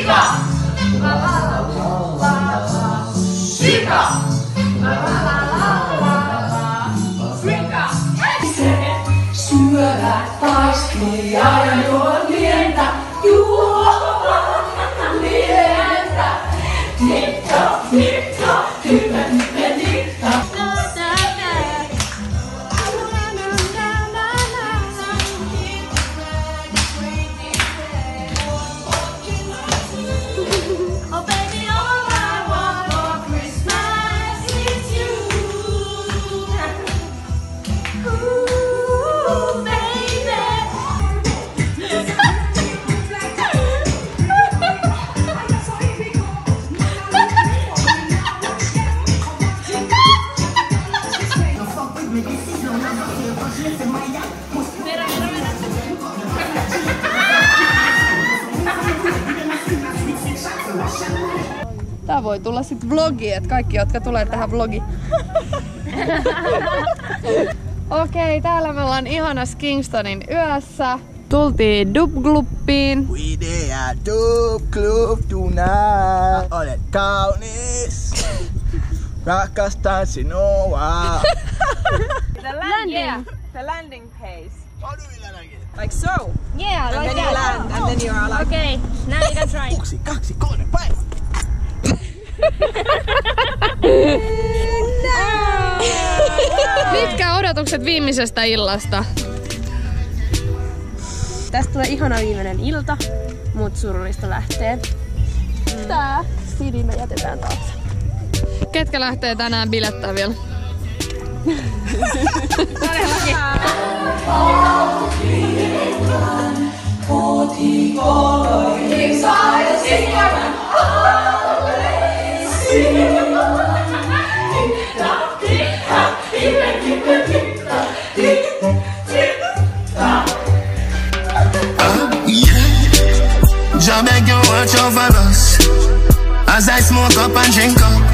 Chica! Chica! Chica! Hey! Stuur uit paarskleur. Tää voi tulla sit vlogi, että kaikki, jotka tulee tähän vlogi. Okei, okay, täällä me ollaan ihanas Kingstonin yössä. Tultiin Dubgluppiin. We there Dub Club tonight. Olet kaunis. Rakastan sinua. The landing. The landing pace. Oduilla näkin. Like so. Yeah, And like then you that. land and then you are like Okay, now you can try. Yksi, kaksi, kolme, päivä. Mitkä odotukset viimeisestä illasta? Tästä tulee ihana viimeinen ilta, mut surullista lähtee. Tää CD me jätetään taakse. Ketkä lähtee tänään bilettää Jah beg you watch over us As I smoke up and drink up